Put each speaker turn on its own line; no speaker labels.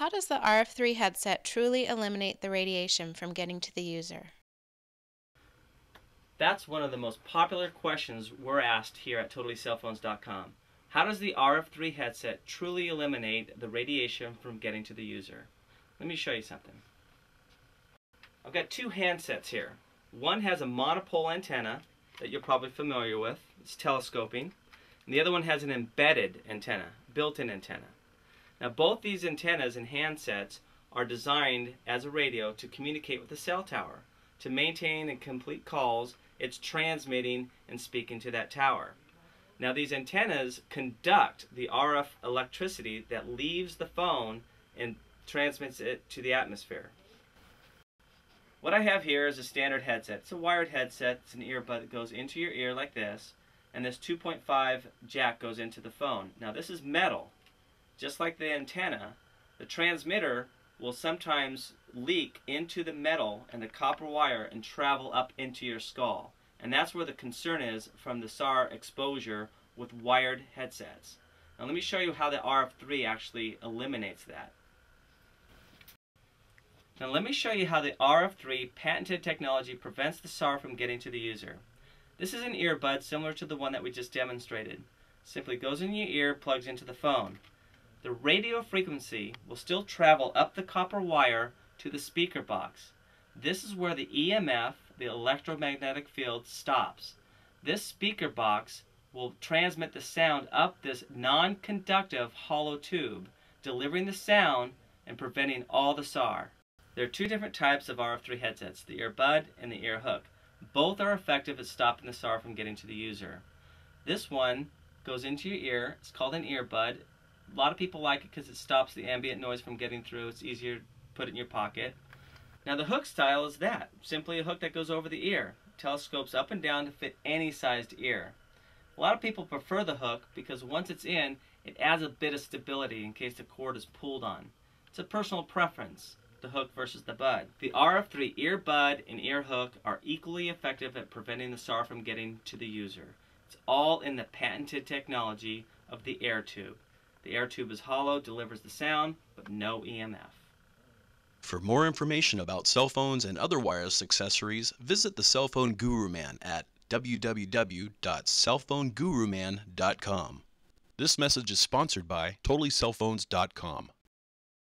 How does the RF3 headset truly eliminate the radiation from getting to the user?
That's one of the most popular questions we're asked here at TotallyCellPhones.com. How does the RF3 headset truly eliminate the radiation from getting to the user? Let me show you something. I've got two handsets here. One has a monopole antenna that you're probably familiar with. It's telescoping. And the other one has an embedded antenna, built-in antenna. Now both these antennas and handsets are designed as a radio to communicate with the cell tower. To maintain and complete calls it's transmitting and speaking to that tower. Now these antennas conduct the RF electricity that leaves the phone and transmits it to the atmosphere. What I have here is a standard headset. It's a wired headset. It's an earbud that goes into your ear like this. And this 2.5 jack goes into the phone. Now this is metal. Just like the antenna, the transmitter will sometimes leak into the metal and the copper wire and travel up into your skull. And that's where the concern is from the SAR exposure with wired headsets. Now let me show you how the RF3 actually eliminates that. Now let me show you how the RF3 patented technology prevents the SAR from getting to the user. This is an earbud similar to the one that we just demonstrated. Simply goes in your ear, plugs into the phone the radio frequency will still travel up the copper wire to the speaker box. This is where the EMF, the electromagnetic field, stops. This speaker box will transmit the sound up this non-conductive hollow tube, delivering the sound and preventing all the SAR. There are two different types of RF3 headsets, the earbud and the ear hook. Both are effective at stopping the SAR from getting to the user. This one goes into your ear, it's called an earbud, a lot of people like it because it stops the ambient noise from getting through. It's easier to put it in your pocket. Now the hook style is that, simply a hook that goes over the ear. Telescopes up and down to fit any sized ear. A lot of people prefer the hook because once it's in, it adds a bit of stability in case the cord is pulled on. It's a personal preference, the hook versus the bud. The RF3 ear bud and ear hook are equally effective at preventing the SAR from getting to the user. It's all in the patented technology of the air tube. The air tube is hollow, delivers the sound, but no EMF.
For more information about cell phones and other wireless accessories, visit the Cell Phone Guru Man at www.cellphoneguruman.com. This message is sponsored by TotallyCellPhones.com.